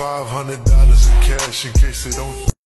$500 in cash in case they don't